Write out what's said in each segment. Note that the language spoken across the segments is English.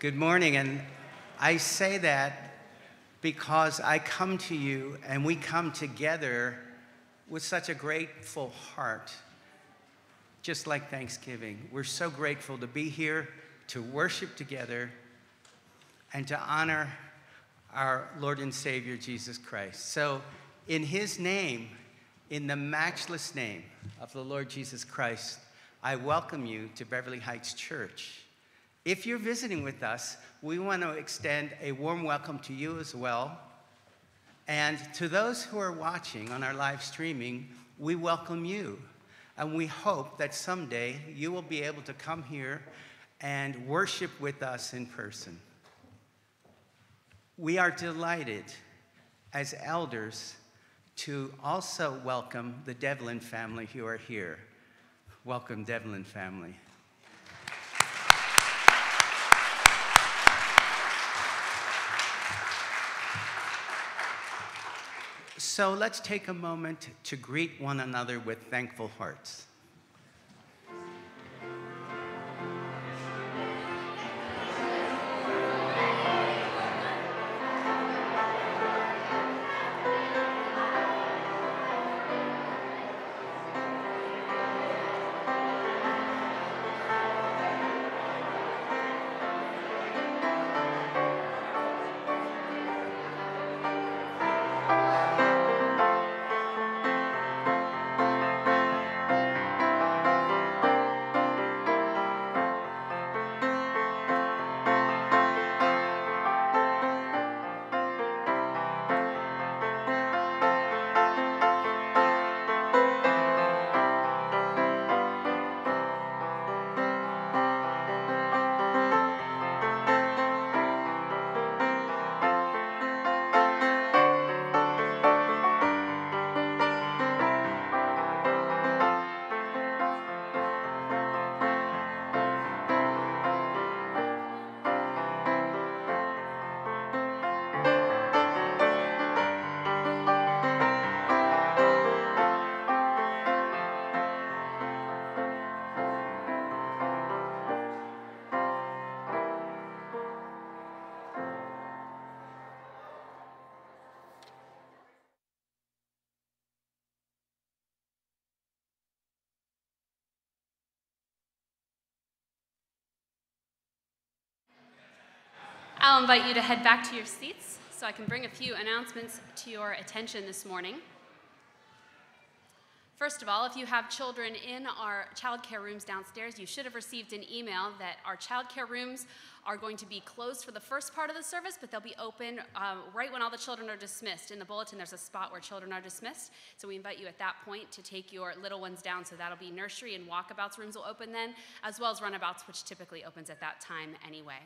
Good morning. And I say that because I come to you and we come together with such a grateful heart, just like Thanksgiving. We're so grateful to be here to worship together and to honor our Lord and Savior Jesus Christ. So, in His name, in the matchless name of the Lord Jesus Christ, I welcome you to Beverly Heights Church. If you're visiting with us, we want to extend a warm welcome to you as well. And to those who are watching on our live streaming, we welcome you. And we hope that someday you will be able to come here and worship with us in person. We are delighted as elders to also welcome the Devlin family who are here. Welcome, Devlin family. So let's take a moment to greet one another with thankful hearts. I'll invite you to head back to your seats so I can bring a few announcements to your attention this morning. First of all, if you have children in our childcare rooms downstairs, you should have received an email that our childcare rooms are going to be closed for the first part of the service, but they'll be open um, right when all the children are dismissed. In the bulletin, there's a spot where children are dismissed. So we invite you at that point to take your little ones down. So that'll be nursery and walkabouts rooms will open then, as well as runabouts, which typically opens at that time anyway.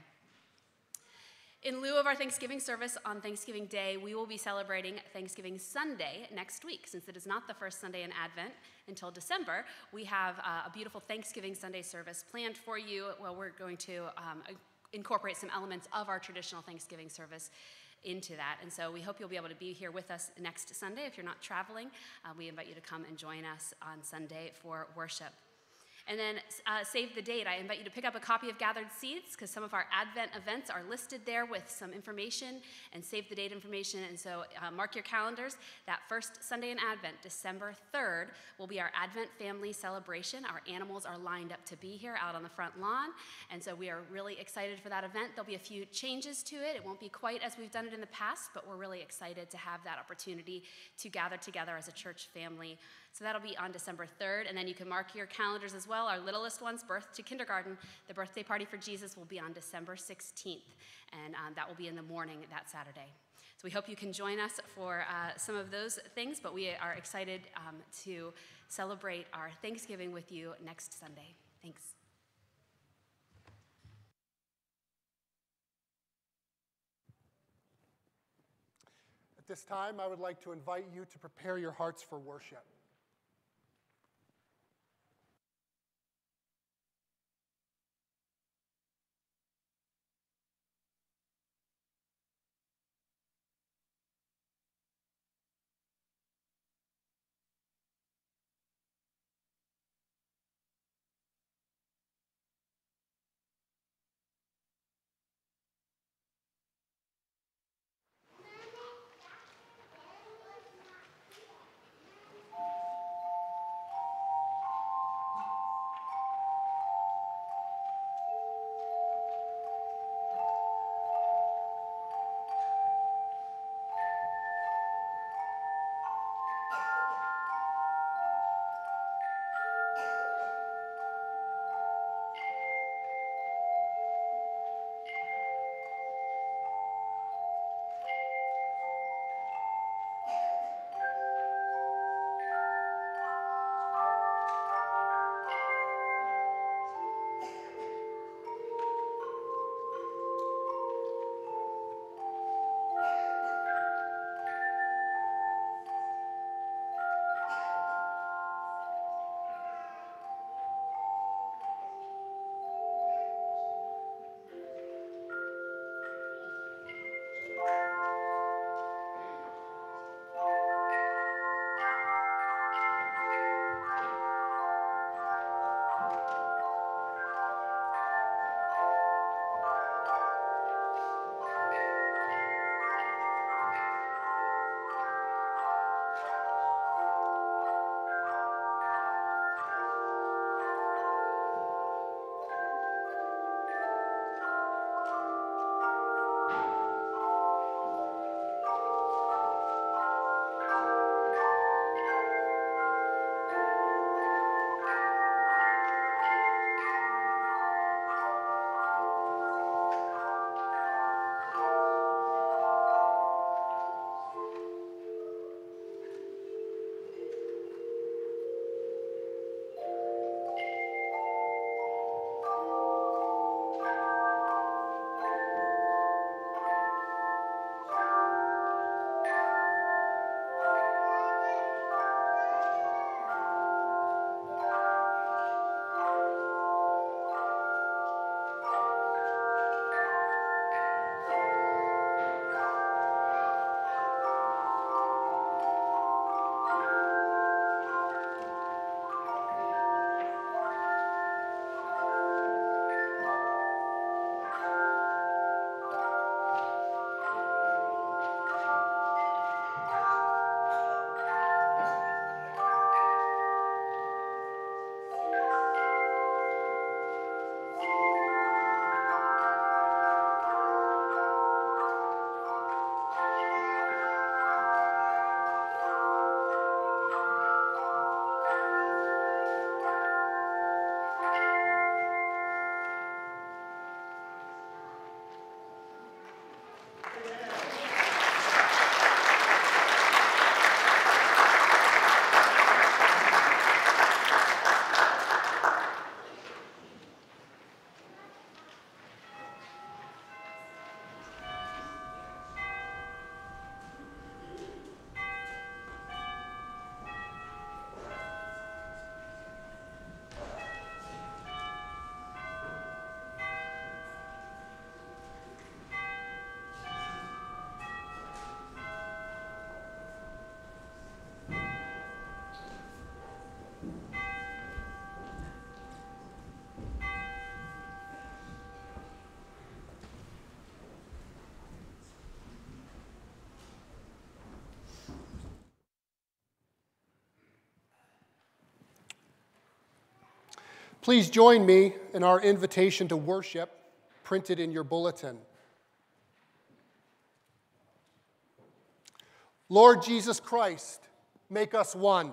In lieu of our Thanksgiving service on Thanksgiving Day, we will be celebrating Thanksgiving Sunday next week. Since it is not the first Sunday in Advent until December, we have uh, a beautiful Thanksgiving Sunday service planned for you. Well, we're going to um, incorporate some elements of our traditional Thanksgiving service into that. And so we hope you'll be able to be here with us next Sunday. If you're not traveling, uh, we invite you to come and join us on Sunday for worship. And then uh, save the date. I invite you to pick up a copy of Gathered Seeds because some of our Advent events are listed there with some information and save the date information. And so uh, mark your calendars. That first Sunday in Advent, December 3rd, will be our Advent family celebration. Our animals are lined up to be here out on the front lawn. And so we are really excited for that event. There'll be a few changes to it. It won't be quite as we've done it in the past, but we're really excited to have that opportunity to gather together as a church family so that'll be on December 3rd. And then you can mark your calendars as well. Our littlest one's birth to kindergarten, the birthday party for Jesus will be on December 16th. And um, that will be in the morning that Saturday. So we hope you can join us for uh, some of those things, but we are excited um, to celebrate our Thanksgiving with you next Sunday. Thanks. At this time, I would like to invite you to prepare your hearts for worship. Please join me in our invitation to worship printed in your bulletin. Lord Jesus Christ, make us one.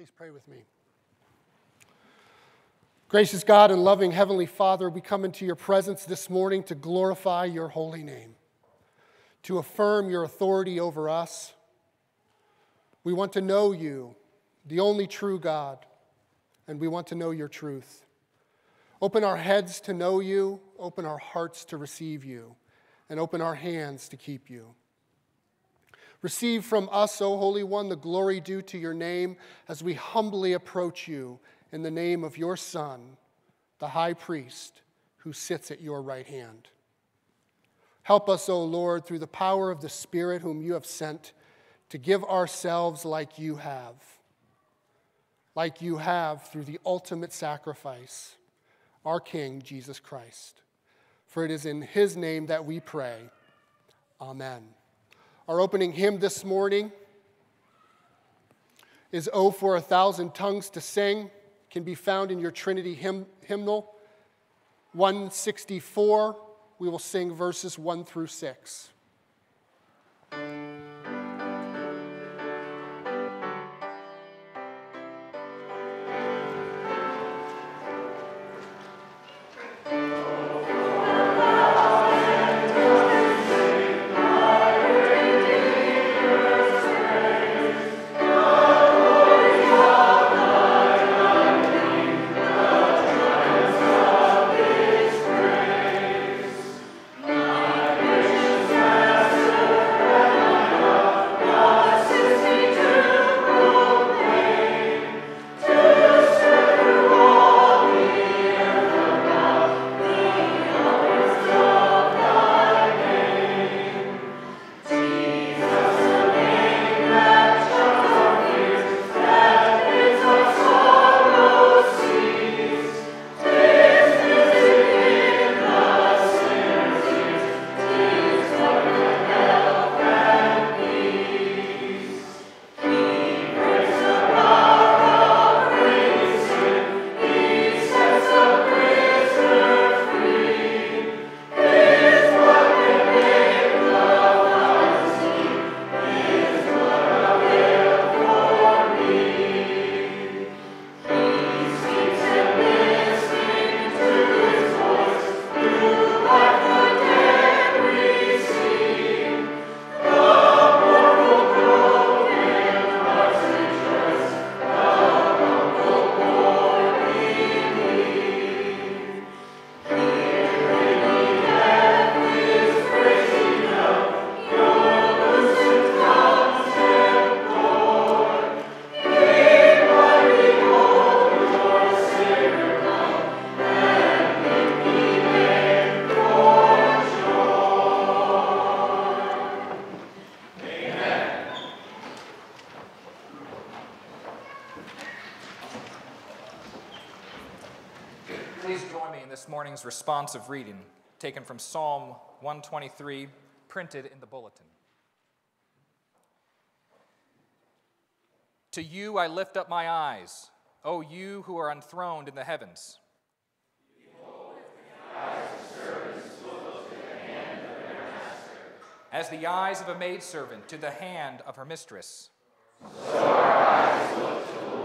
Please pray with me. Gracious God and loving Heavenly Father, we come into your presence this morning to glorify your holy name, to affirm your authority over us. We want to know you, the only true God, and we want to know your truth. Open our heads to know you, open our hearts to receive you, and open our hands to keep you. Receive from us, O Holy One, the glory due to your name as we humbly approach you in the name of your Son, the high priest who sits at your right hand. Help us, O Lord, through the power of the Spirit whom you have sent, to give ourselves like you have, like you have through the ultimate sacrifice, our King, Jesus Christ. For it is in his name that we pray. Amen. Our opening hymn this morning is Oh for a Thousand Tongues to Sing, can be found in your Trinity hymn, hymnal 164. We will sing verses 1 through 6. Responsive reading, taken from Psalm 123, printed in the bulletin. To you I lift up my eyes, O you who are enthroned in the heavens. As the eyes of a maidservant to the hand of her mistress. So our eyes look to the Lord.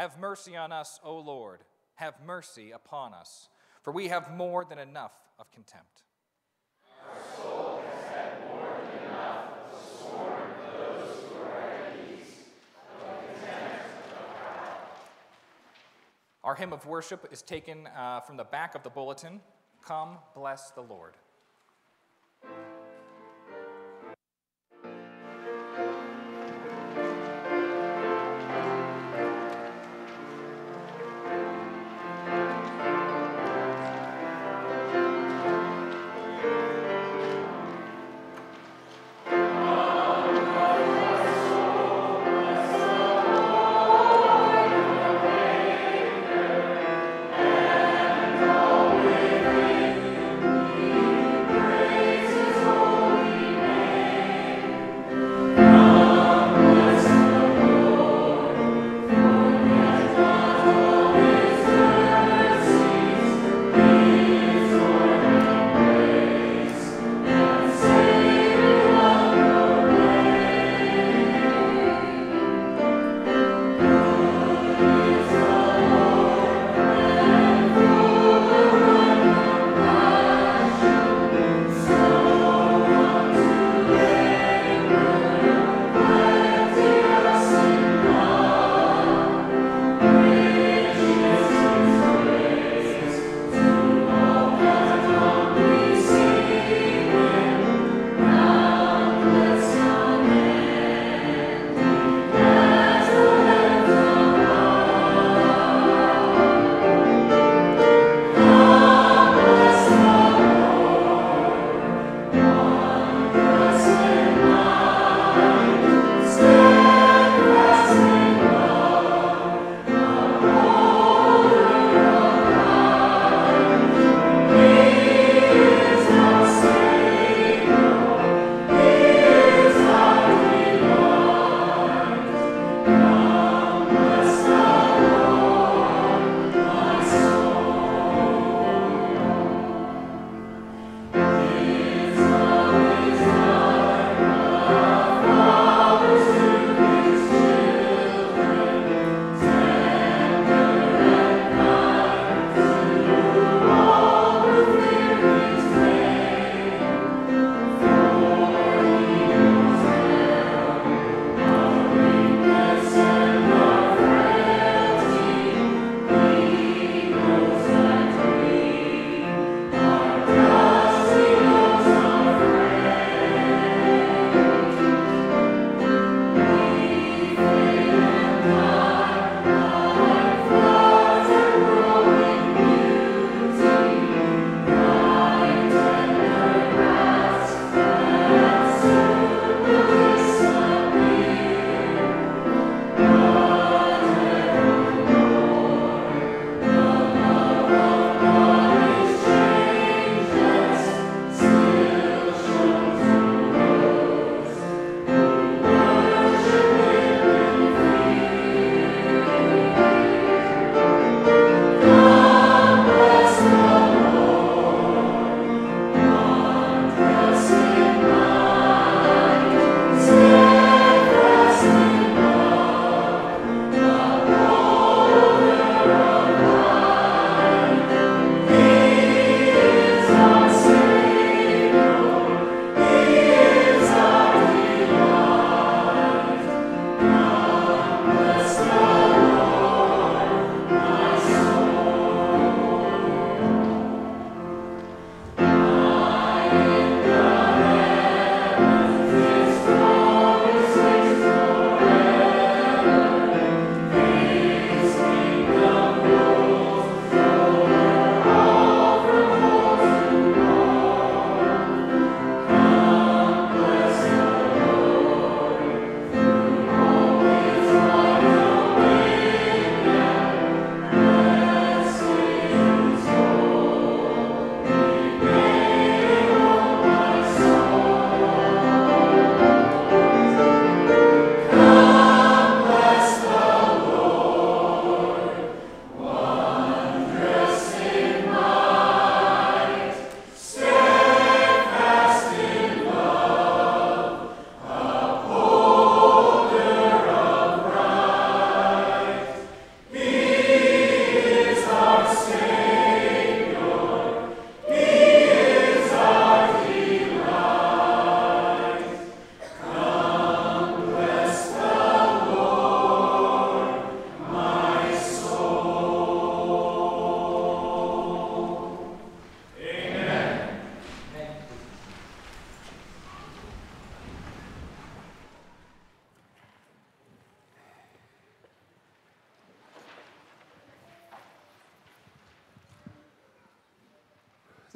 Have mercy on us, O Lord. Have mercy upon us, for we have more than enough of contempt. Our soul has had more than enough of scorn of those who are at ease, of contempt of. Our hymn of worship is taken uh, from the back of the bulletin. Come, bless the Lord.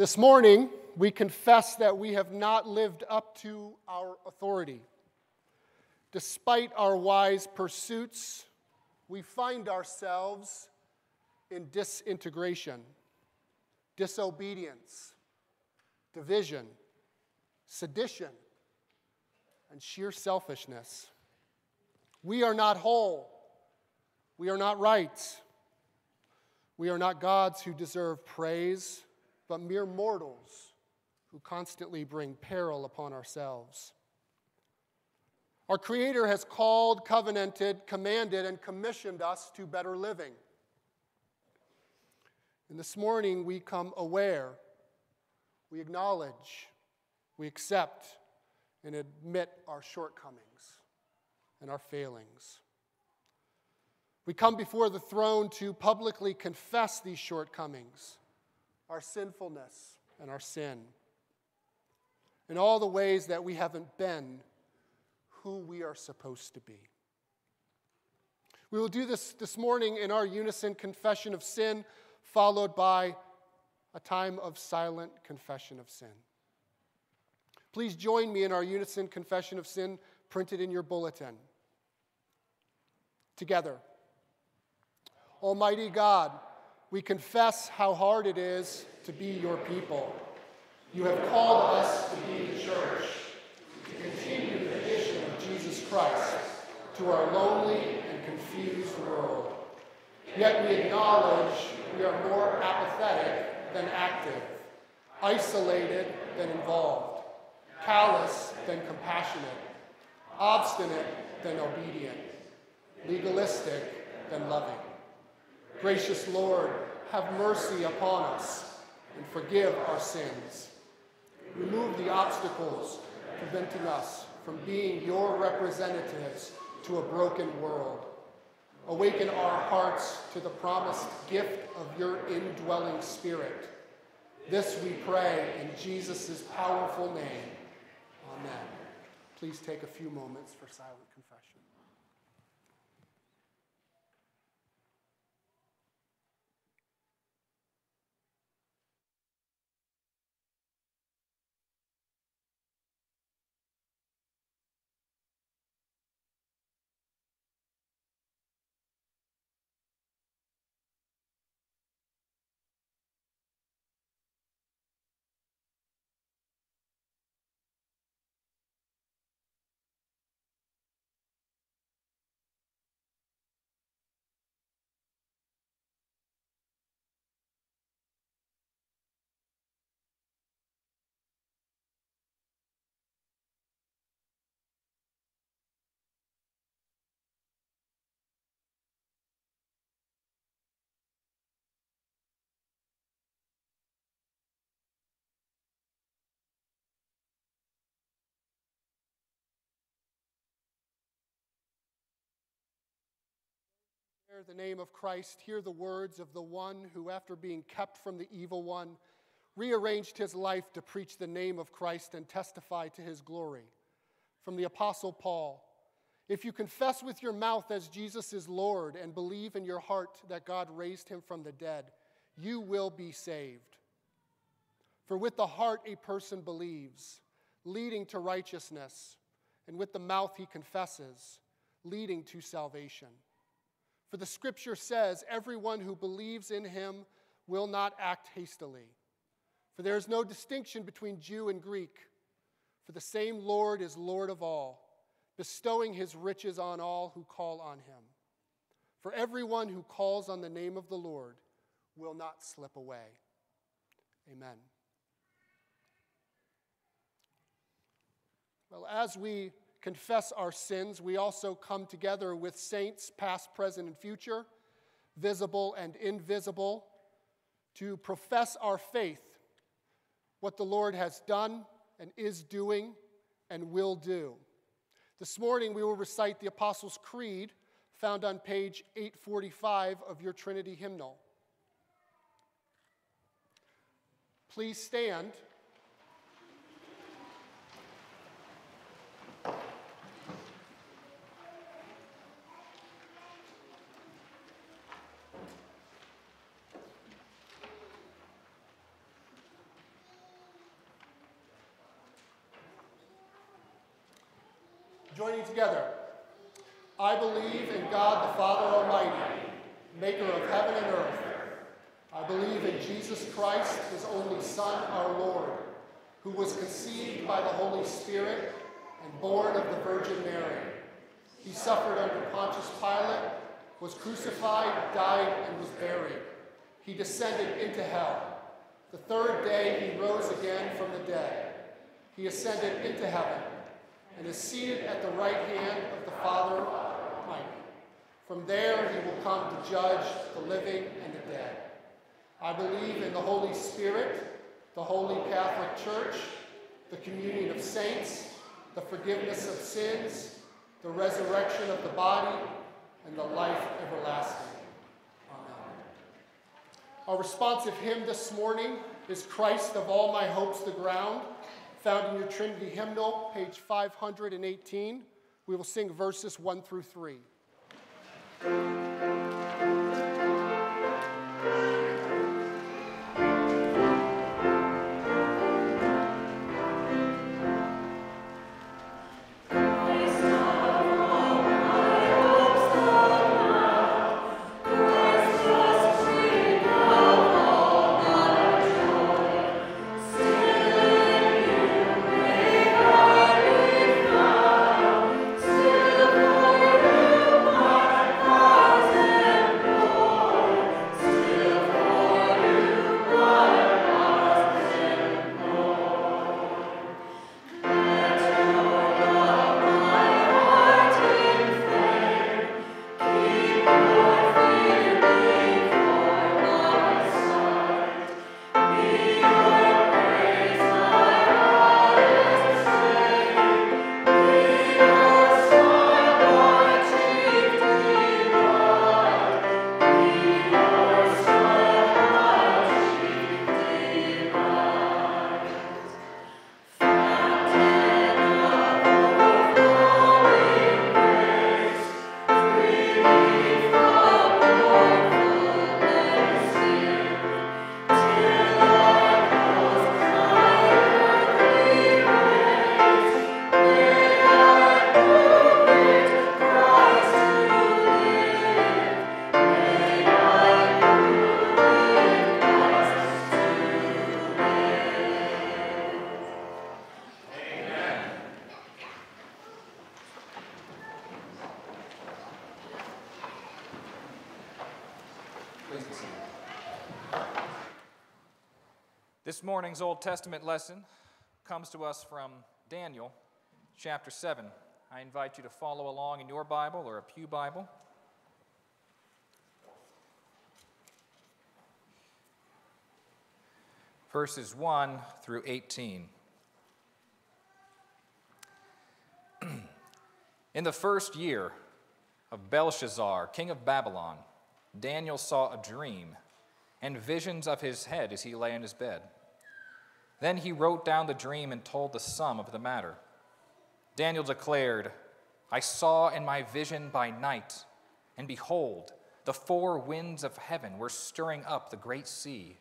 This morning, we confess that we have not lived up to our authority. Despite our wise pursuits, we find ourselves in disintegration, disobedience, division, sedition, and sheer selfishness. We are not whole. We are not right. We are not gods who deserve praise, but mere mortals who constantly bring peril upon ourselves. Our Creator has called, covenanted, commanded, and commissioned us to better living. And this morning we come aware, we acknowledge, we accept, and admit our shortcomings and our failings. We come before the throne to publicly confess these shortcomings, our sinfulness, and our sin, in all the ways that we haven't been who we are supposed to be. We will do this this morning in our unison confession of sin, followed by a time of silent confession of sin. Please join me in our unison confession of sin printed in your bulletin. Together. Almighty God, we confess how hard it is to be your people. You have called us to be the church, to continue the mission of Jesus Christ to our lonely and confused world. Yet we acknowledge we are more apathetic than active, isolated than involved, callous than compassionate, obstinate than obedient, legalistic than loving. Gracious Lord, have mercy upon us and forgive our sins. Remove the obstacles preventing us from being your representatives to a broken world. Awaken our hearts to the promised gift of your indwelling spirit. This we pray in Jesus' powerful name. Amen. Please take a few moments for silent the name of Christ, hear the words of the one who, after being kept from the evil one, rearranged his life to preach the name of Christ and testify to his glory. From the Apostle Paul If you confess with your mouth as Jesus is Lord and believe in your heart that God raised him from the dead, you will be saved. For with the heart a person believes, leading to righteousness, and with the mouth he confesses, leading to salvation. For the scripture says, Everyone who believes in him will not act hastily. For there is no distinction between Jew and Greek, for the same Lord is Lord of all, bestowing his riches on all who call on him. For everyone who calls on the name of the Lord will not slip away. Amen. Well, as we confess our sins, we also come together with saints, past, present, and future, visible and invisible, to profess our faith, what the Lord has done and is doing and will do. This morning, we will recite the Apostles' Creed found on page 845 of your Trinity hymnal. Please stand. Joining together. I believe in God the Father Almighty, maker of heaven and earth. I believe in Jesus Christ, his only Son, our Lord, who was conceived by the Holy Spirit and born of the Virgin Mary. He suffered under Pontius Pilate, was crucified, died, and was buried. He descended into hell. The third day he rose again from the dead. He ascended into heaven and is seated at the right hand of the Father. From there he will come to judge the living and the dead. I believe in the Holy Spirit, the Holy Catholic Church, the communion of saints, the forgiveness of sins, the resurrection of the body, and the life everlasting. Amen. Our responsive hymn this morning is Christ of all my hopes the ground, found in your Trinity hymnal, page 518. We will sing verses 1 through 3. Thank you. This morning's Old Testament lesson comes to us from Daniel chapter 7. I invite you to follow along in your Bible or a Pew Bible. Verses 1 through 18. in the first year of Belshazzar, king of Babylon, Daniel saw a dream and visions of his head as he lay in his bed. Then he wrote down the dream and told the sum of the matter. Daniel declared, I saw in my vision by night, and behold, the four winds of heaven were stirring up the great sea,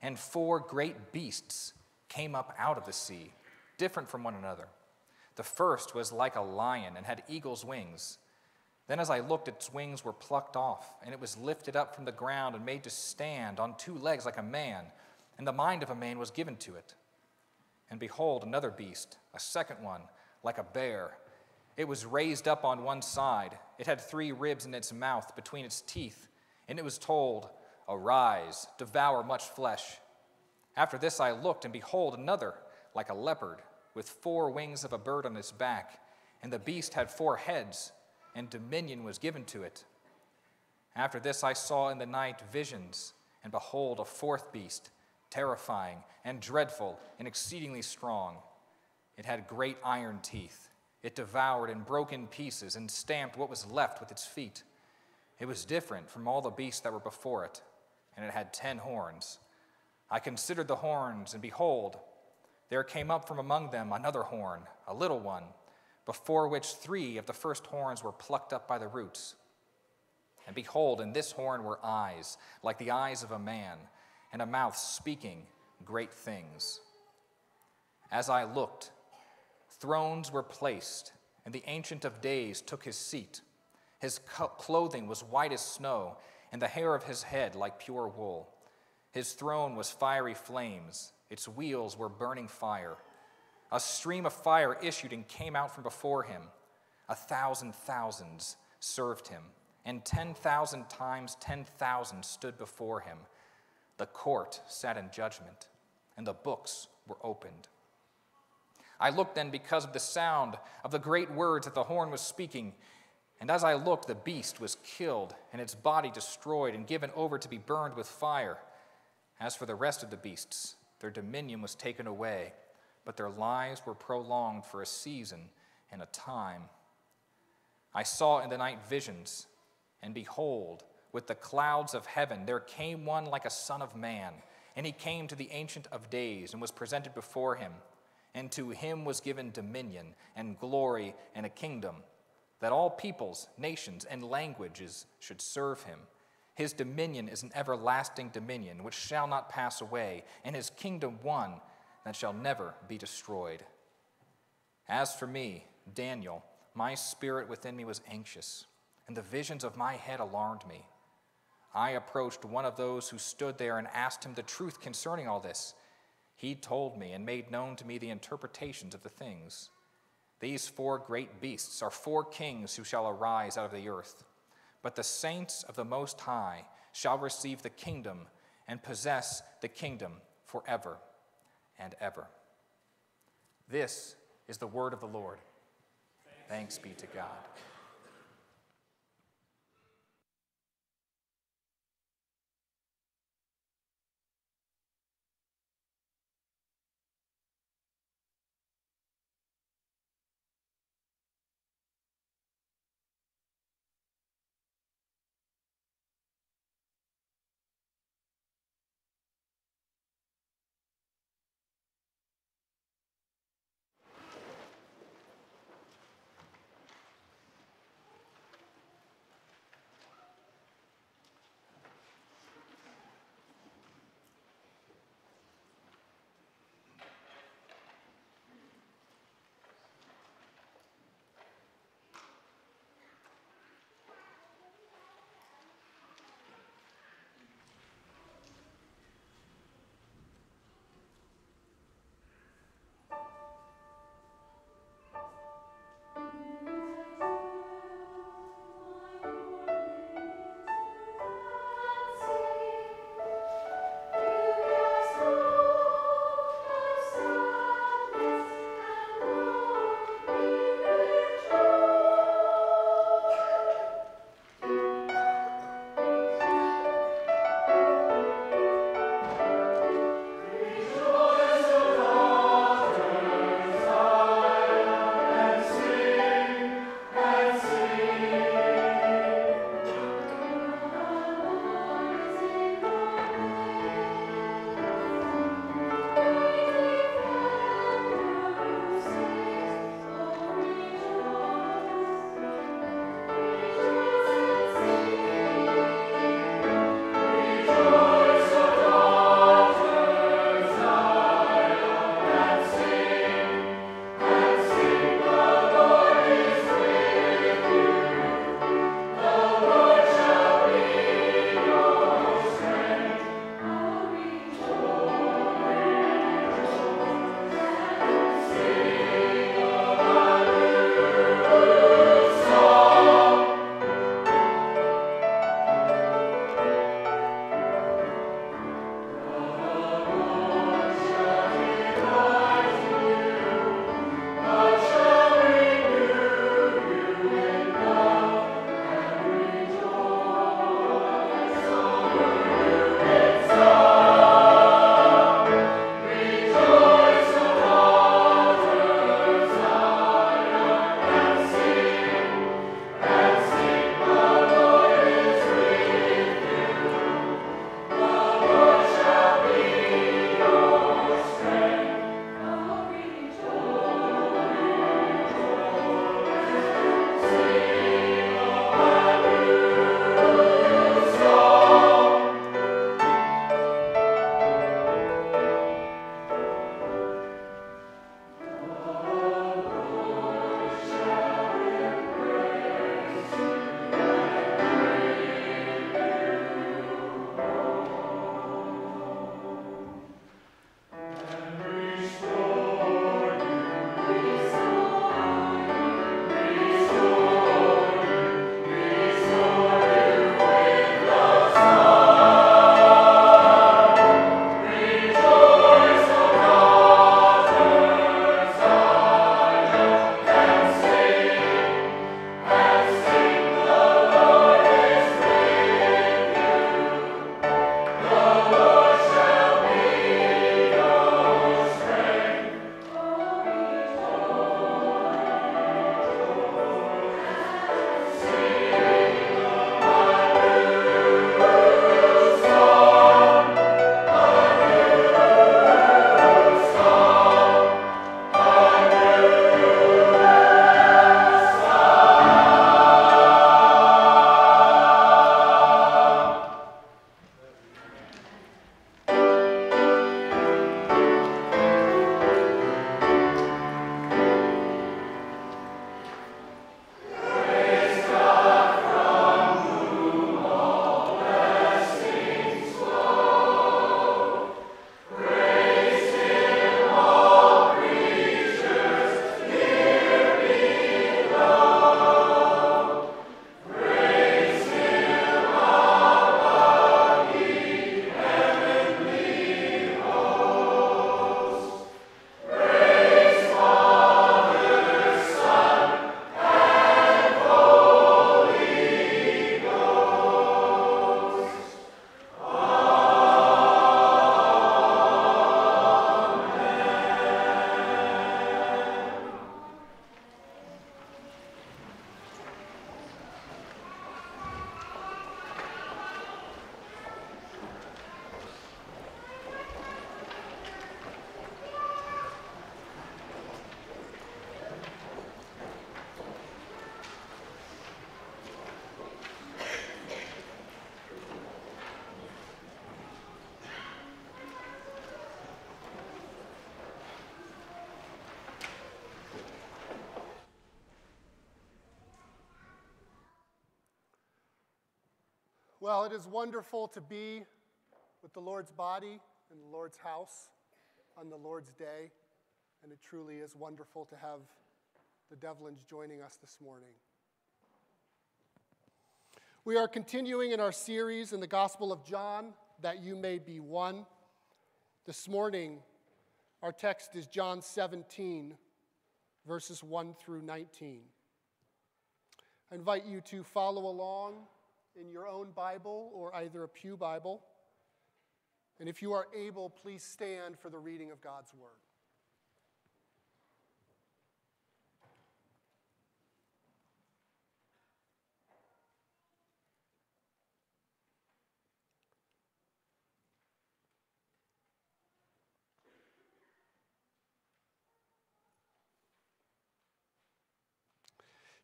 and four great beasts came up out of the sea, different from one another. The first was like a lion and had eagle's wings. Then, as I looked, its wings were plucked off, and it was lifted up from the ground and made to stand on two legs like a man and the mind of a man was given to it. And behold, another beast, a second one, like a bear. It was raised up on one side. It had three ribs in its mouth between its teeth, and it was told, Arise, devour much flesh. After this I looked, and behold, another, like a leopard, with four wings of a bird on its back. And the beast had four heads, and dominion was given to it. After this I saw in the night visions, and behold, a fourth beast terrifying and dreadful and exceedingly strong. It had great iron teeth. It devoured and broke in pieces and stamped what was left with its feet. It was different from all the beasts that were before it, and it had ten horns. I considered the horns, and behold, there came up from among them another horn, a little one, before which three of the first horns were plucked up by the roots. And behold, in this horn were eyes, like the eyes of a man and a mouth speaking great things. As I looked, thrones were placed, and the Ancient of Days took his seat. His clothing was white as snow, and the hair of his head like pure wool. His throne was fiery flames, its wheels were burning fire. A stream of fire issued and came out from before him. A thousand thousands served him, and 10,000 times 10,000 stood before him. The court sat in judgment, and the books were opened. I looked then because of the sound of the great words that the horn was speaking. And as I looked, the beast was killed, and its body destroyed and given over to be burned with fire. As for the rest of the beasts, their dominion was taken away, but their lives were prolonged for a season and a time. I saw in the night visions, and behold, with the clouds of heaven there came one like a son of man, and he came to the Ancient of Days and was presented before him. And to him was given dominion and glory and a kingdom, that all peoples, nations, and languages should serve him. His dominion is an everlasting dominion which shall not pass away, and his kingdom one that shall never be destroyed. As for me, Daniel, my spirit within me was anxious, and the visions of my head alarmed me. I approached one of those who stood there and asked him the truth concerning all this. He told me and made known to me the interpretations of the things. These four great beasts are four kings who shall arise out of the earth. But the saints of the Most High shall receive the kingdom and possess the kingdom forever and ever. This is the word of the Lord. Thanks be to God. Well, it is wonderful to be with the Lord's body in the Lord's house on the Lord's day, and it truly is wonderful to have the Devlins joining us this morning. We are continuing in our series in the Gospel of John, that you may be one. This morning, our text is John 17, verses 1 through 19. I invite you to follow along in your own Bible or either a Pew Bible. And if you are able, please stand for the reading of God's Word.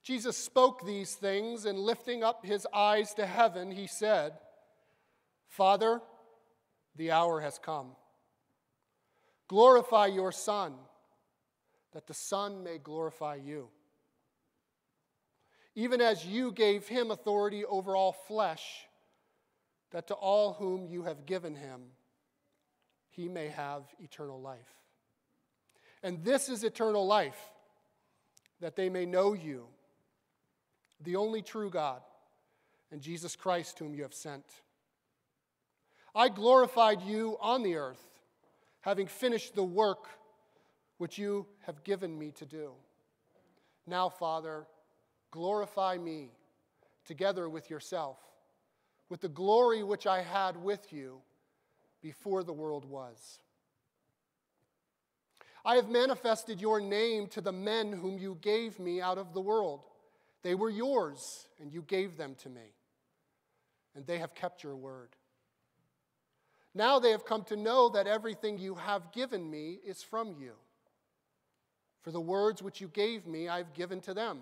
Jesus spoke these things, and lifting up his eyes to heaven, he said, Father, the hour has come. Glorify your Son, that the Son may glorify you. Even as you gave him authority over all flesh, that to all whom you have given him, he may have eternal life. And this is eternal life, that they may know you the only true God, and Jesus Christ, whom you have sent. I glorified you on the earth, having finished the work which you have given me to do. Now, Father, glorify me together with yourself, with the glory which I had with you before the world was. I have manifested your name to the men whom you gave me out of the world. They were yours, and you gave them to me, and they have kept your word. Now they have come to know that everything you have given me is from you. For the words which you gave me, I have given to them.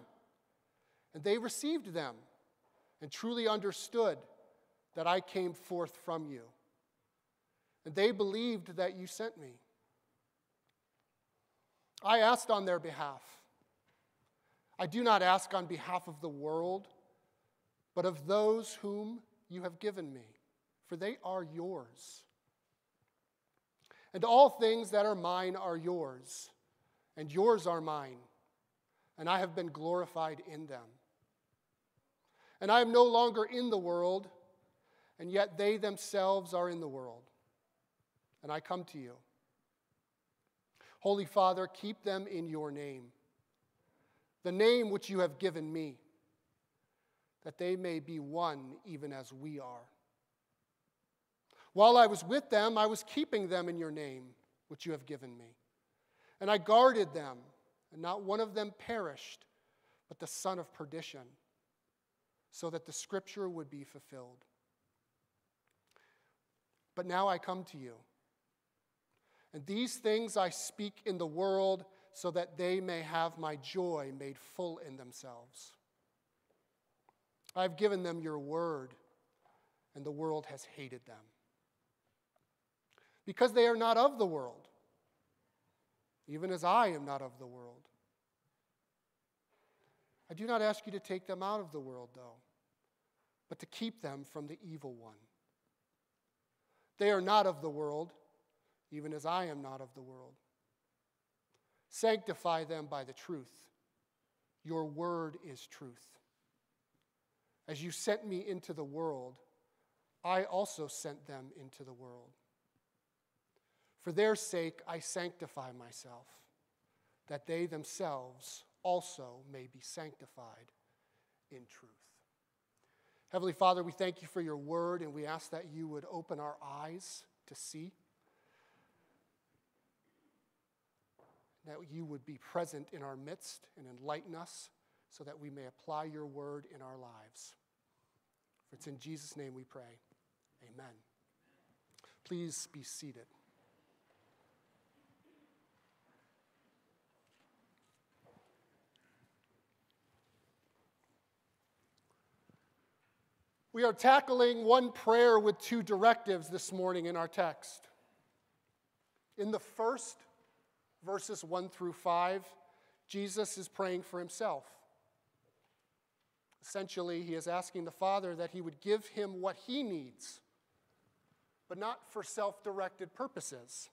And they received them and truly understood that I came forth from you. And they believed that you sent me. I asked on their behalf I do not ask on behalf of the world, but of those whom you have given me, for they are yours. And all things that are mine are yours, and yours are mine, and I have been glorified in them. And I am no longer in the world, and yet they themselves are in the world. And I come to you. Holy Father, keep them in your name the name which you have given me, that they may be one even as we are. While I was with them, I was keeping them in your name, which you have given me. And I guarded them, and not one of them perished, but the son of perdition, so that the scripture would be fulfilled. But now I come to you. And these things I speak in the world so that they may have my joy made full in themselves. I've given them your word, and the world has hated them. Because they are not of the world, even as I am not of the world. I do not ask you to take them out of the world, though, but to keep them from the evil one. They are not of the world, even as I am not of the world. Sanctify them by the truth. Your word is truth. As you sent me into the world, I also sent them into the world. For their sake, I sanctify myself, that they themselves also may be sanctified in truth. Heavenly Father, we thank you for your word, and we ask that you would open our eyes to see. That you would be present in our midst and enlighten us so that we may apply your word in our lives. For it's in Jesus' name we pray. Amen. Please be seated. We are tackling one prayer with two directives this morning in our text. In the first, verses 1 through 5, Jesus is praying for himself. Essentially, he is asking the Father that he would give him what he needs, but not for self directed purposes.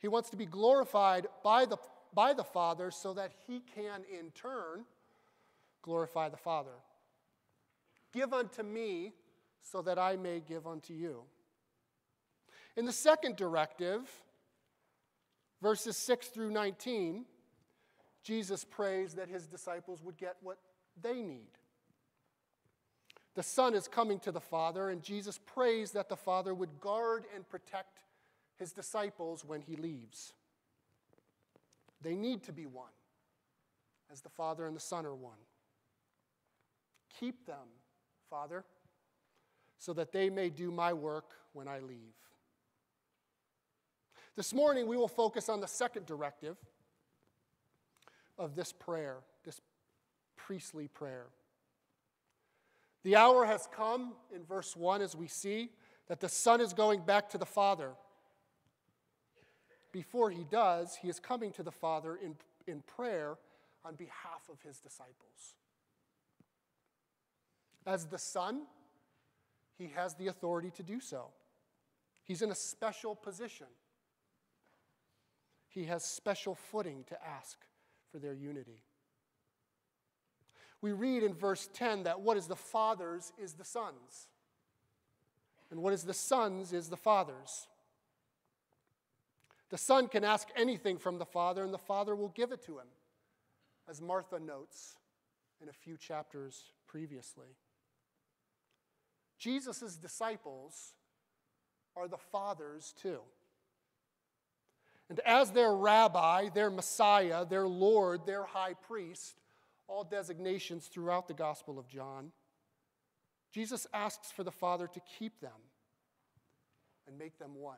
He wants to be glorified by the, by the Father so that he can, in turn, glorify the Father. Give unto me so that I may give unto you. In the second directive, verses 6 through 19, Jesus prays that his disciples would get what they need. The Son is coming to the Father, and Jesus prays that the Father would guard and protect his disciples when he leaves. They need to be one, as the Father and the Son are one. Keep them, Father, so that they may do my work when I leave. This morning, we will focus on the second directive of this prayer, this priestly prayer. The hour has come in verse 1 as we see that the Son is going back to the Father. Before he does, he is coming to the Father in, in prayer on behalf of his disciples. As the Son, he has the authority to do so. He's in a special position. He has special footing to ask for their unity. We read in verse 10 that what is the Father's is the Son's, and what is the Son's is the Father's. The Son can ask anything from the Father, and the Father will give it to him, as Martha notes in a few chapters previously. Jesus' disciples are the Father's too. And as their rabbi, their Messiah, their Lord, their high priest, all designations throughout the Gospel of John, Jesus asks for the Father to keep them and make them one.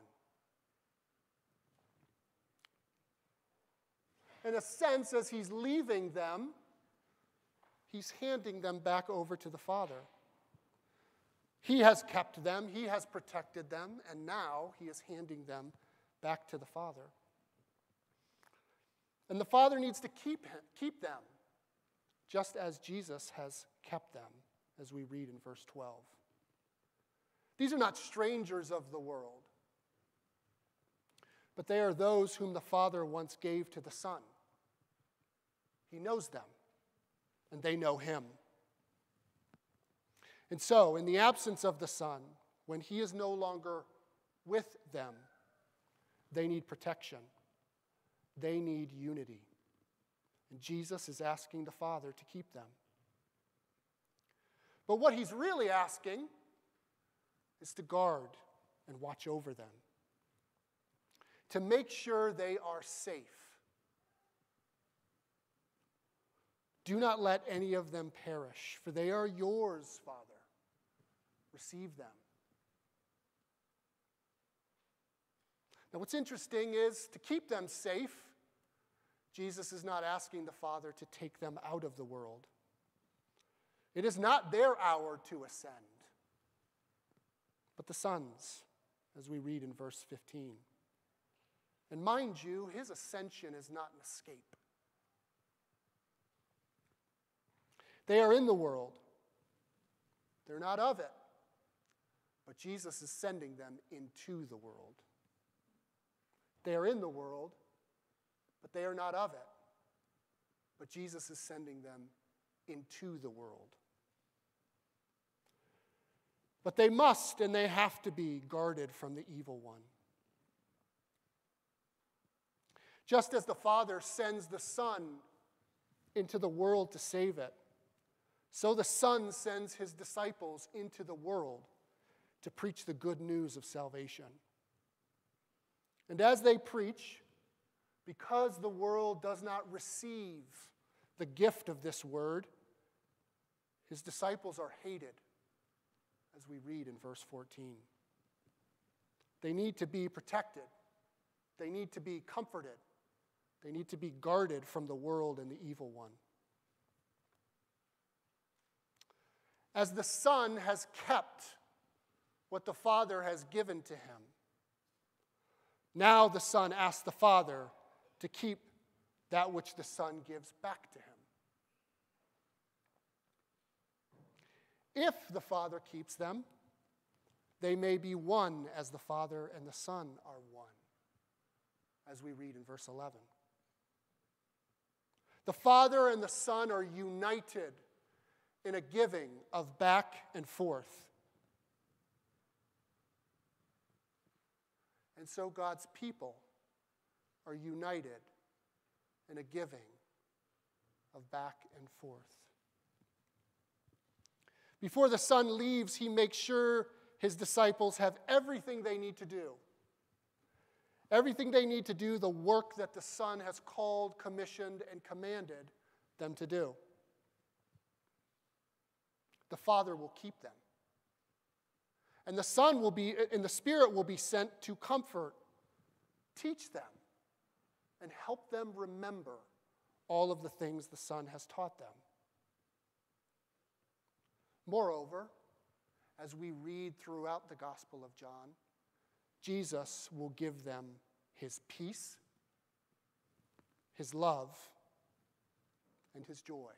In a sense, as he's leaving them, he's handing them back over to the Father. He has kept them, he has protected them, and now he is handing them back to the Father. And the Father needs to keep, him, keep them, just as Jesus has kept them, as we read in verse 12. These are not strangers of the world, but they are those whom the Father once gave to the Son. He knows them, and they know Him. And so, in the absence of the Son, when He is no longer with them, they need protection. They need unity. And Jesus is asking the Father to keep them. But what he's really asking is to guard and watch over them, to make sure they are safe. Do not let any of them perish, for they are yours, Father. Receive them. Now, what's interesting is to keep them safe, Jesus is not asking the Father to take them out of the world. It is not their hour to ascend, but the Son's, as we read in verse 15. And mind you, his ascension is not an escape. They are in the world, they're not of it, but Jesus is sending them into the world. They are in the world, but they are not of it. But Jesus is sending them into the world. But they must and they have to be guarded from the evil one. Just as the Father sends the Son into the world to save it, so the Son sends his disciples into the world to preach the good news of salvation. And as they preach, because the world does not receive the gift of this word, his disciples are hated, as we read in verse 14. They need to be protected, they need to be comforted, they need to be guarded from the world and the evil one. As the Son has kept what the Father has given to him, now the Son asks the Father to keep that which the Son gives back to him. If the Father keeps them, they may be one as the Father and the Son are one, as we read in verse 11. The Father and the Son are united in a giving of back and forth. And so God's people are united in a giving of back and forth. Before the Son leaves, he makes sure his disciples have everything they need to do. Everything they need to do the work that the Son has called, commissioned, and commanded them to do. The Father will keep them. And the Son will be, and the Spirit will be sent to comfort, teach them, and help them remember all of the things the Son has taught them. Moreover, as we read throughout the Gospel of John, Jesus will give them his peace, his love, and his joy.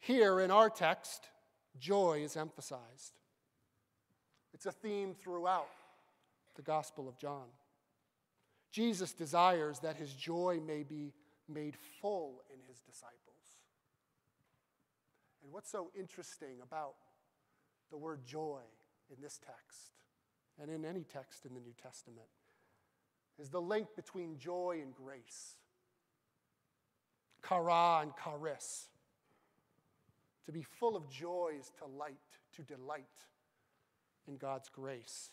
Here in our text, joy is emphasized. It's a theme throughout the Gospel of John. Jesus desires that his joy may be made full in his disciples. And what's so interesting about the word joy in this text and in any text in the New Testament is the link between joy and grace. Chara and charis. To be full of joy is to light, to delight in God's grace.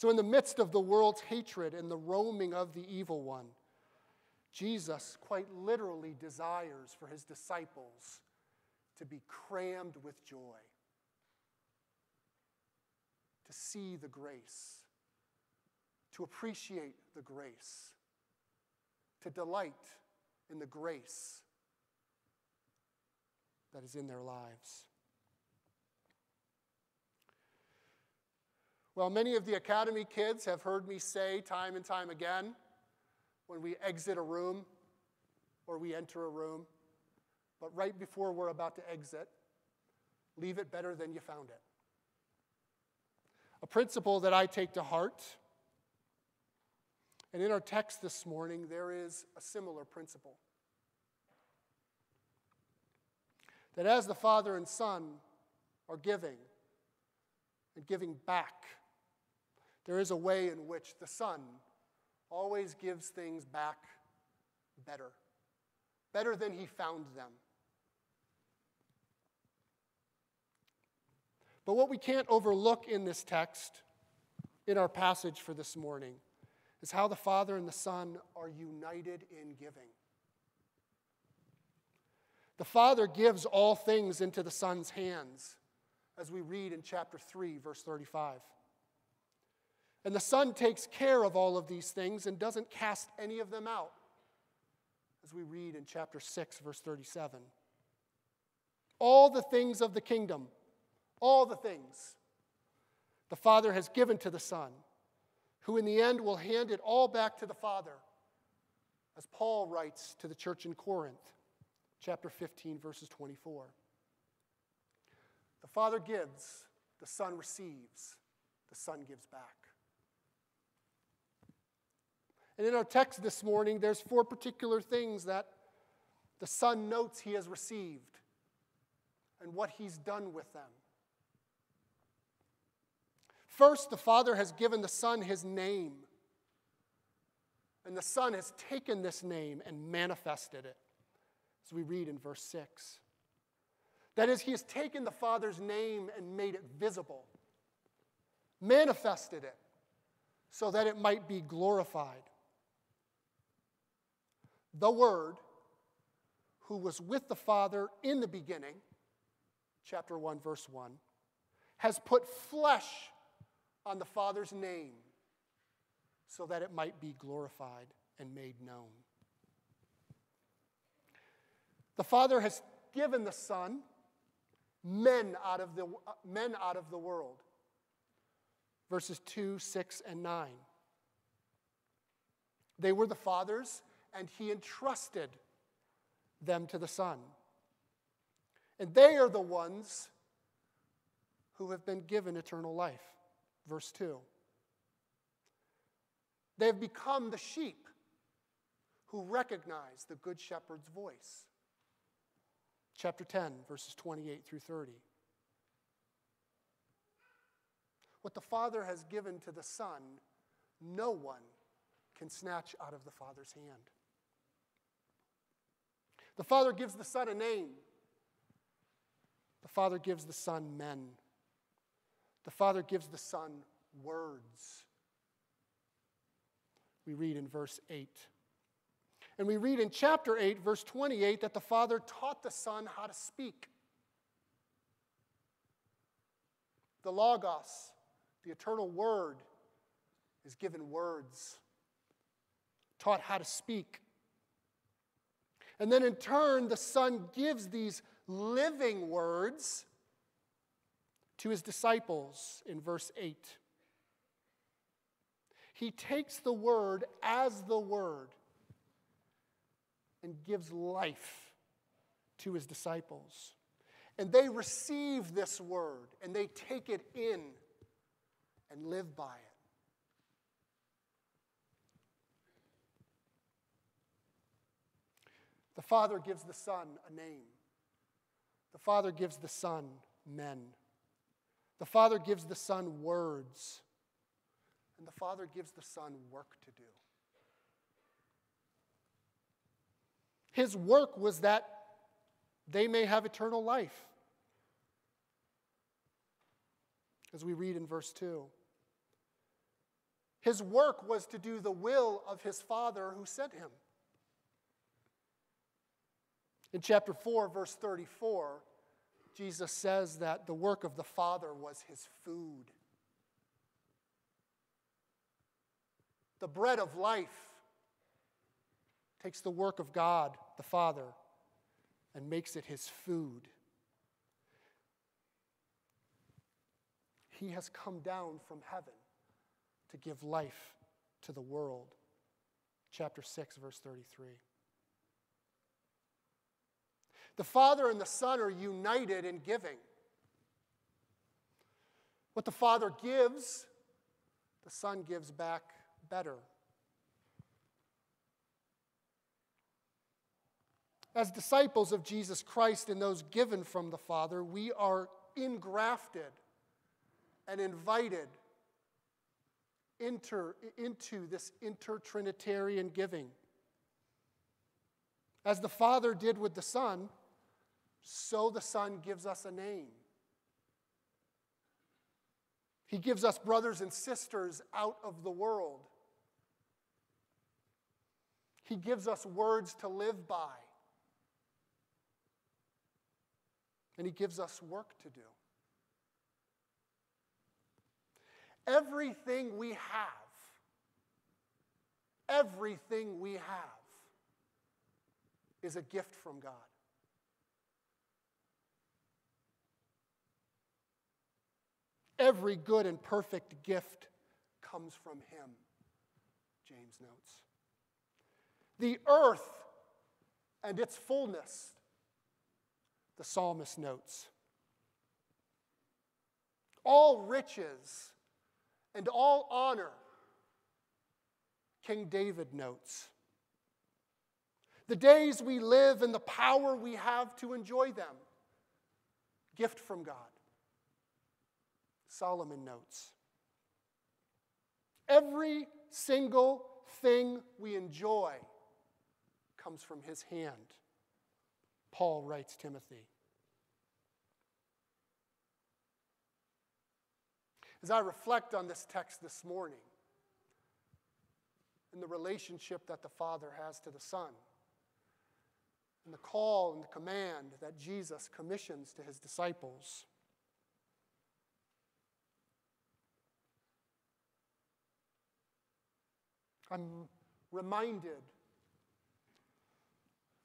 So, in the midst of the world's hatred and the roaming of the evil one, Jesus quite literally desires for his disciples to be crammed with joy, to see the grace, to appreciate the grace, to delight in the grace that is in their lives. Well, many of the academy kids have heard me say time and time again when we exit a room or we enter a room, but right before we're about to exit, leave it better than you found it. A principle that I take to heart. And in our text this morning, there is a similar principle. That as the Father and Son are giving and giving back, there is a way in which the Son always gives things back better, better than He found them. But what we can't overlook in this text, in our passage for this morning, is how the Father and the Son are united in giving. The Father gives all things into the Son's hands, as we read in chapter 3, verse 35. And the Son takes care of all of these things and doesn't cast any of them out, as we read in chapter 6, verse 37. All the things of the kingdom, all the things, the Father has given to the Son, who in the end will hand it all back to the Father, as Paul writes to the church in Corinth, chapter 15, verses 24. The Father gives, the Son receives, the Son gives back. And in our text this morning, there's four particular things that the Son notes he has received and what he's done with them. First, the Father has given the Son his name. And the Son has taken this name and manifested it, as we read in verse 6. That is, he has taken the Father's name and made it visible, manifested it, so that it might be glorified the Word, who was with the Father in the beginning, chapter 1, verse 1, has put flesh on the Father's name so that it might be glorified and made known. The Father has given the Son men out of the, men out of the world. Verses 2, 6, and 9. They were the Father's and he entrusted them to the Son. And they are the ones who have been given eternal life. Verse 2. They have become the sheep who recognize the Good Shepherd's voice. Chapter 10, verses 28 through 30. What the Father has given to the Son, no one can snatch out of the Father's hand. The Father gives the Son a name. The Father gives the Son men. The Father gives the Son words. We read in verse 8. And we read in chapter 8, verse 28, that the Father taught the Son how to speak. The Logos, the eternal Word, is given words, taught how to speak. And then in turn, the Son gives these living words to his disciples in verse 8. He takes the Word as the Word and gives life to his disciples. And they receive this word and they take it in and live by it. The Father gives the Son a name. The Father gives the Son men. The Father gives the Son words. And the Father gives the Son work to do. His work was that they may have eternal life. As we read in verse 2. His work was to do the will of his Father who sent him. In chapter 4, verse 34, Jesus says that the work of the Father was his food. The bread of life takes the work of God, the Father, and makes it his food. He has come down from heaven to give life to the world. Chapter 6, verse 33. The Father and the Son are united in giving. What the Father gives, the Son gives back better. As disciples of Jesus Christ and those given from the Father, we are engrafted and invited inter, into this intertrinitarian giving. As the Father did with the Son, so the Son gives us a name. He gives us brothers and sisters out of the world. He gives us words to live by. and He gives us work to do. Everything we have, everything we have is a gift from God. Every good and perfect gift comes from Him, James notes. The earth and its fullness the psalmist notes. All riches and all honor, King David notes. The days we live and the power we have to enjoy them, gift from God. Solomon notes. Every single thing we enjoy comes from his hand. Paul writes Timothy. As I reflect on this text this morning, and the relationship that the Father has to the Son, and the call and the command that Jesus commissions to his disciples. I'm reminded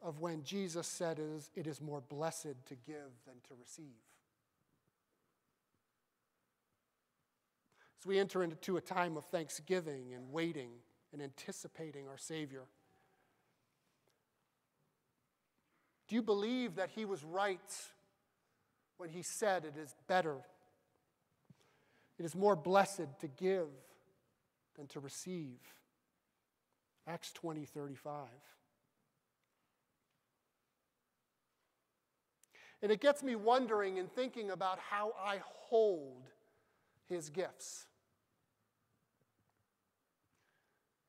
of when Jesus said, It is more blessed to give than to receive. As we enter into a time of thanksgiving and waiting and anticipating our Savior, Do you believe that he was right when he said it is better? It is more blessed to give than to receive. Acts 20 35. And it gets me wondering and thinking about how I hold his gifts.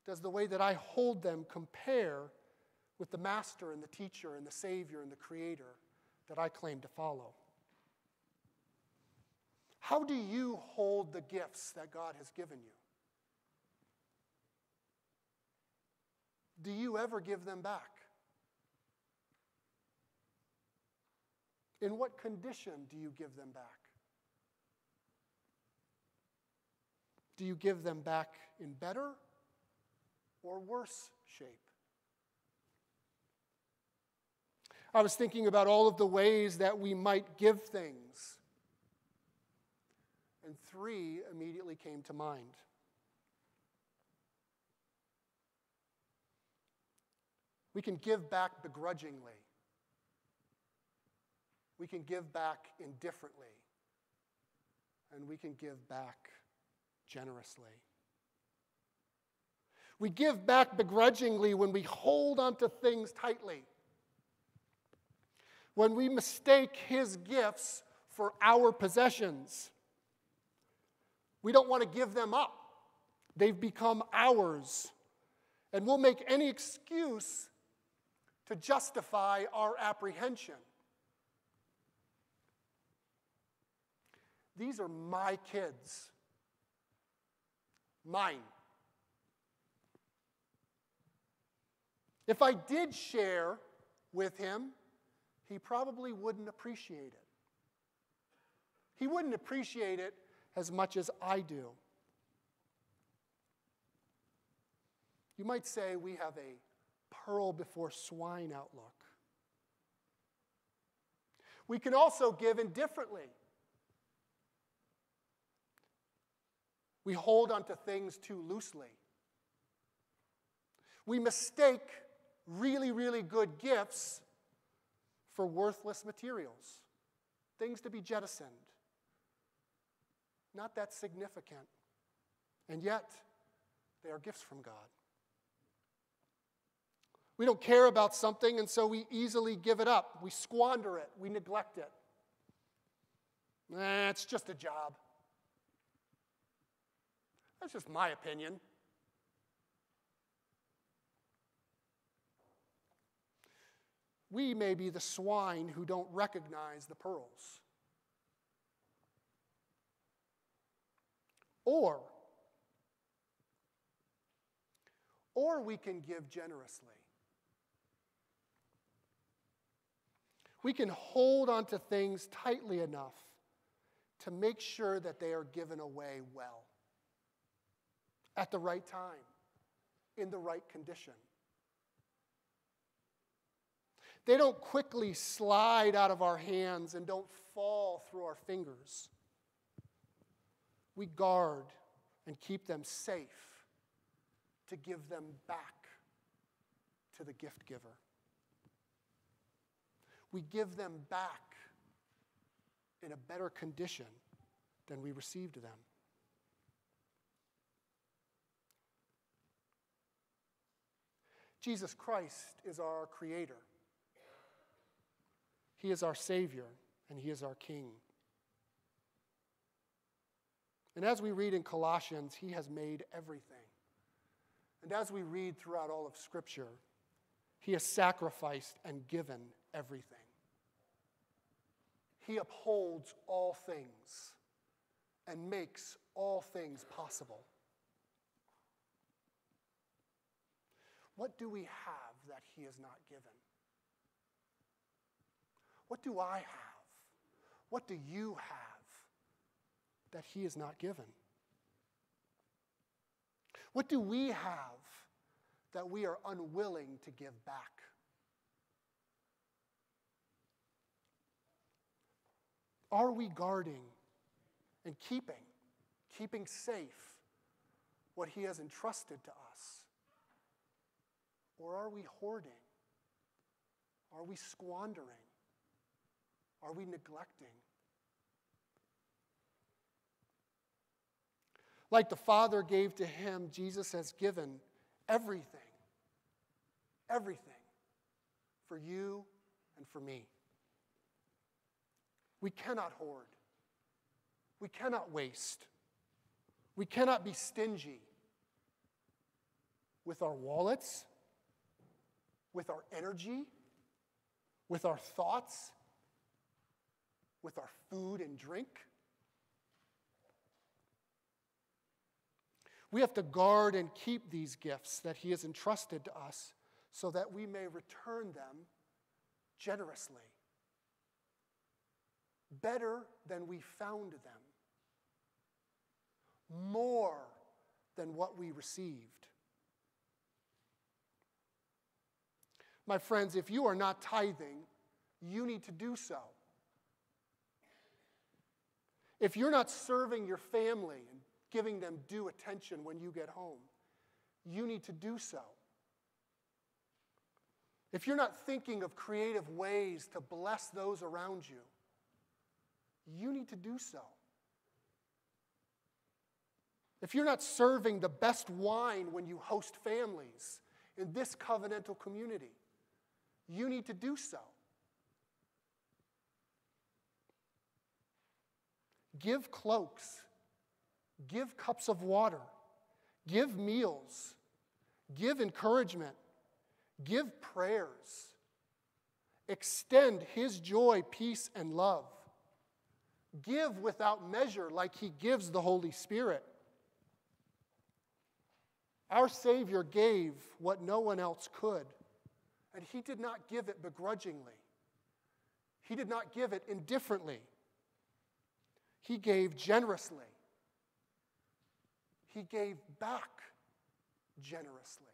Does the way that I hold them compare with the master and the teacher and the savior and the creator that I claim to follow? How do you hold the gifts that God has given you? Do you ever give them back? In what condition do you give them back? Do you give them back in better or worse shape? I was thinking about all of the ways that we might give things, and three immediately came to mind. We can give back begrudgingly. We can give back indifferently. And we can give back generously. We give back begrudgingly when we hold onto things tightly. When we mistake his gifts for our possessions. We don't want to give them up. They've become ours. And we'll make any excuse to justify our apprehension. These are my kids, mine. If I did share with him, he probably wouldn't appreciate it. He wouldn't appreciate it as much as I do. You might say we have a pearl before swine outlook. We can also give indifferently. We hold onto things too loosely. We mistake really, really good gifts for worthless materials, things to be jettisoned. Not that significant. And yet, they are gifts from God. We don't care about something, and so we easily give it up. We squander it, we neglect it. Eh, it's just a job. That's just my opinion. We may be the swine who don't recognize the pearls. Or, or we can give generously. We can hold onto things tightly enough to make sure that they are given away well, at the right time, in the right condition. They don't quickly slide out of our hands and don't fall through our fingers. We guard and keep them safe to give them back to the gift giver we give them back in a better condition than we received them. Jesus Christ is our Creator. He is our Savior, and He is our King. And as we read in Colossians, He has made everything. And as we read throughout all of Scripture, He has sacrificed and given everything. He upholds all things and makes all things possible. What do we have that He has not given? What do I have? What do you have that He has not given? What do we have that we are unwilling to give back? Are we guarding and keeping, keeping safe what He has entrusted to us? Or are we hoarding? Are we squandering? Are we neglecting? Like the Father gave to him, Jesus has given everything, everything for you and for me. We cannot hoard, we cannot waste, we cannot be stingy with our wallets, with our energy, with our thoughts, with our food and drink. We have to guard and keep these gifts that He has entrusted to us so that we may return them generously, better than we found them, more than what we received. My friends, if you are not tithing, you need to do so. If you're not serving your family and giving them due attention when you get home, you need to do so. If you're not thinking of creative ways to bless those around you, you need to do so. If you're not serving the best wine when you host families in this covenantal community, you need to do so. Give cloaks, give cups of water, give meals, give encouragement, give prayers, extend His joy, peace, and love. Give without measure, like He gives the Holy Spirit. Our Savior gave what no one else could. And he did not give it begrudgingly, he did not give it indifferently. He gave generously, he gave back generously.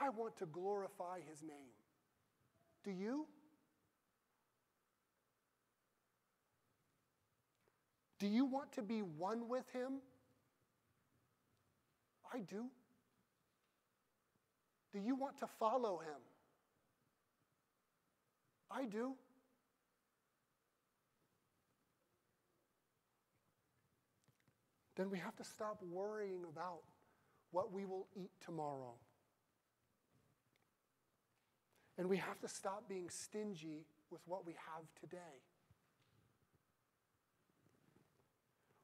I want to glorify his name. Do you? Do you want to be one with him? I do. Do you want to follow him? I do. Then we have to stop worrying about what we will eat tomorrow. And we have to stop being stingy with what we have today.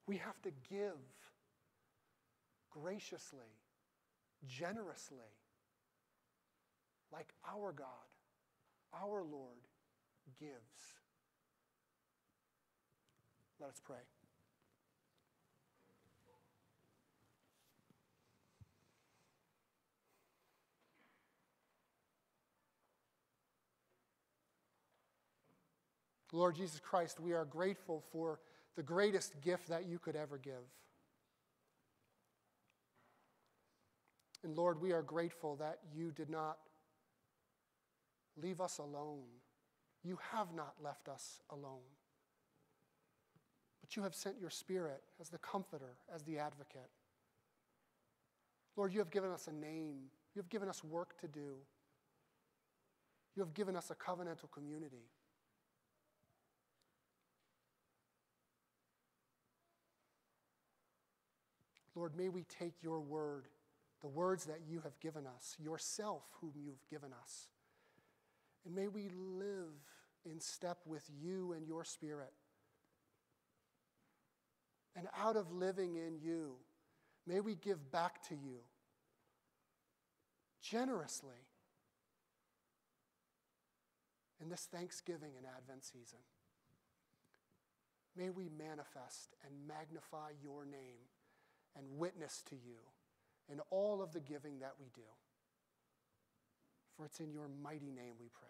We have to give graciously, generously, like our God, our Lord gives. Let us pray. Lord Jesus Christ, we are grateful for the greatest gift that you could ever give. And Lord, we are grateful that you did not leave us alone. You have not left us alone. But you have sent your Spirit as the comforter, as the advocate. Lord, you have given us a name. You have given us work to do. You have given us a covenantal community. Lord, may we take your word the words that you have given us, yourself, whom you've given us. And may we live in step with you and your spirit. And out of living in you, may we give back to you generously in this Thanksgiving and Advent season. May we manifest and magnify your name and witness to you in all of the giving that we do. For it's in your mighty name we pray.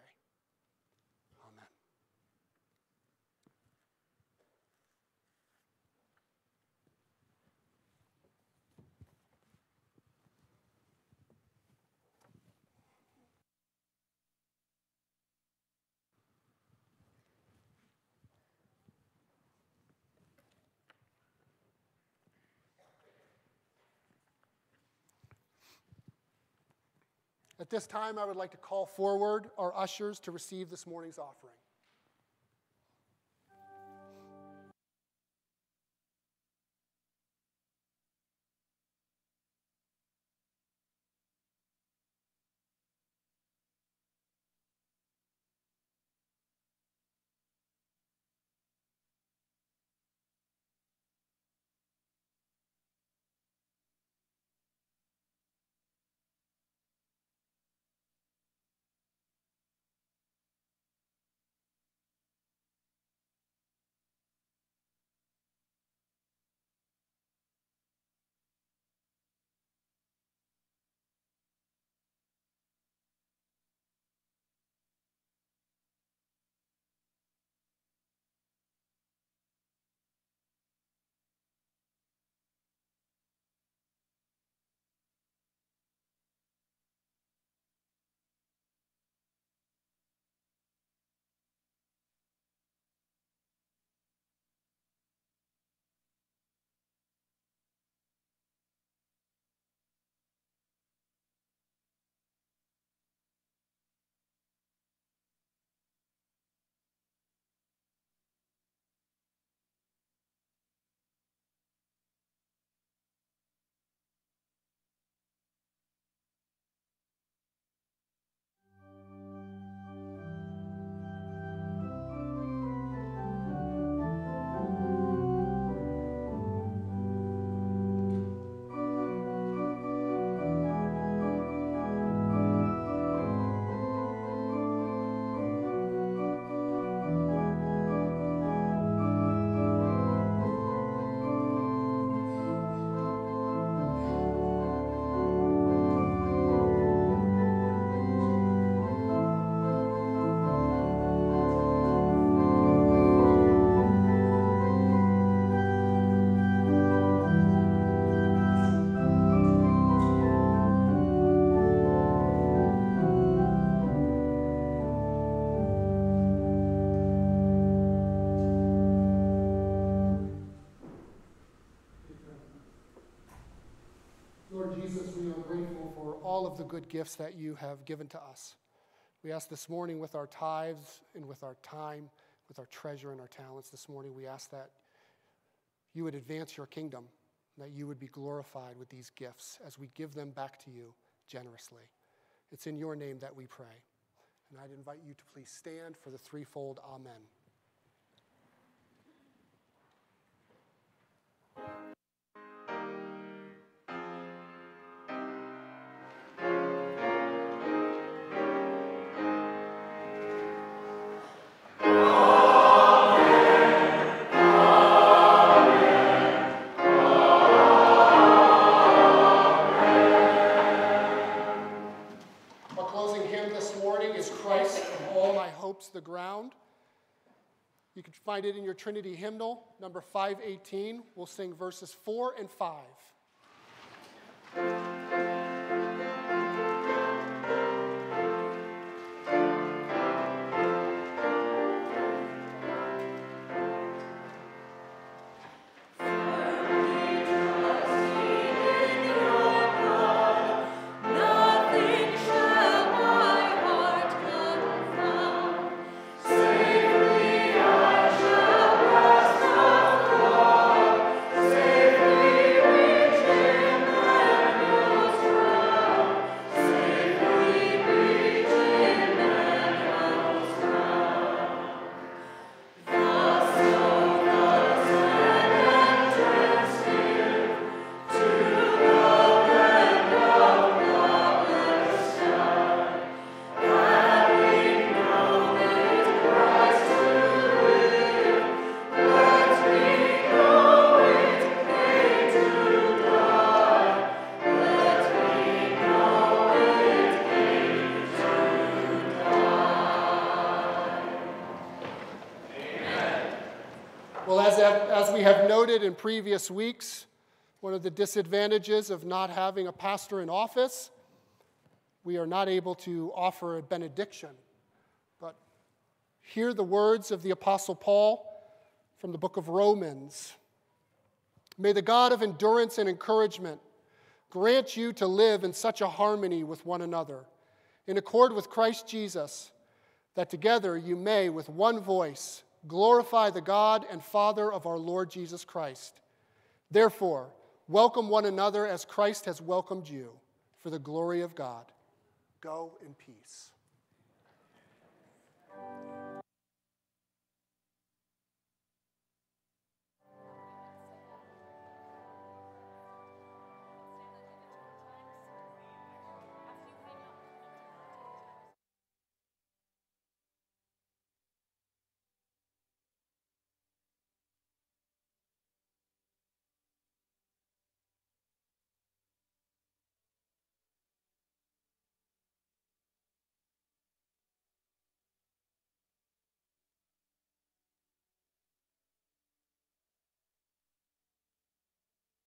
At this time, I would like to call forward our ushers to receive this morning's offering. Of the good gifts that you have given to us. We ask this morning with our tithes and with our time, with our treasure and our talents this morning, we ask that you would advance your kingdom, that you would be glorified with these gifts as we give them back to you generously. It's in your name that we pray. And I'd invite you to please stand for the threefold Amen. Find it in your Trinity hymnal, number 518. We'll sing verses 4 and 5. Have noted in previous weeks, one of the disadvantages of not having a pastor in office, we are not able to offer a benediction. But hear the words of the Apostle Paul from the book of Romans. May the God of endurance and encouragement grant you to live in such a harmony with one another in accord with Christ Jesus, that together you may, with one voice, glorify the God and Father of our Lord Jesus Christ. Therefore, welcome one another as Christ has welcomed you for the glory of God. Go in peace.